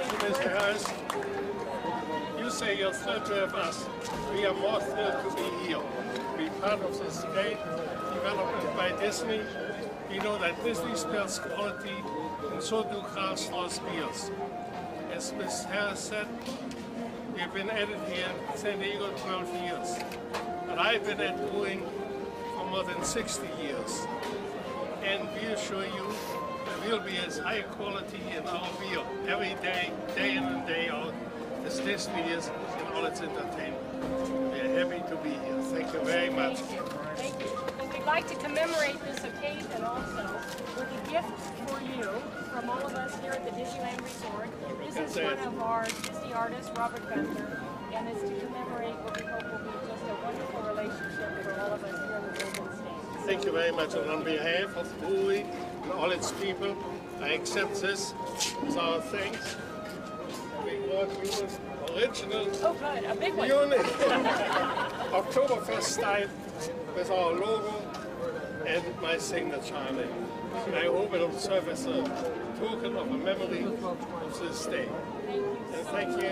Mr. Harris, you say you're thrilled to have us. We are more thrilled to be here, be part of this great development by Disney. We know that Disney spells quality, and so do Strauss beers. As Ms. Harris said, we have been at it here in San Diego 12 years. But I've been at brewing for more than 60 years. And we assure you will be as high quality in our beer every day, day in and day out, as Disney is in all its entertainment. We are happy to be here. Thank you very much. Thank you. And we'd like to commemorate this occasion also with a gift for you from all of us here at the Disneyland Resort. This is one of our Disney artists, Robert Gunther, and it's to commemorate what we hope will be Thank you very much. And on behalf of brewery and all its people, I accept this as our thanks. We you this original Oh, good, a big one. unit Oktoberfest style with our logo and my signature on it. I hope it will serve as a token of a memory of this day. And thank you.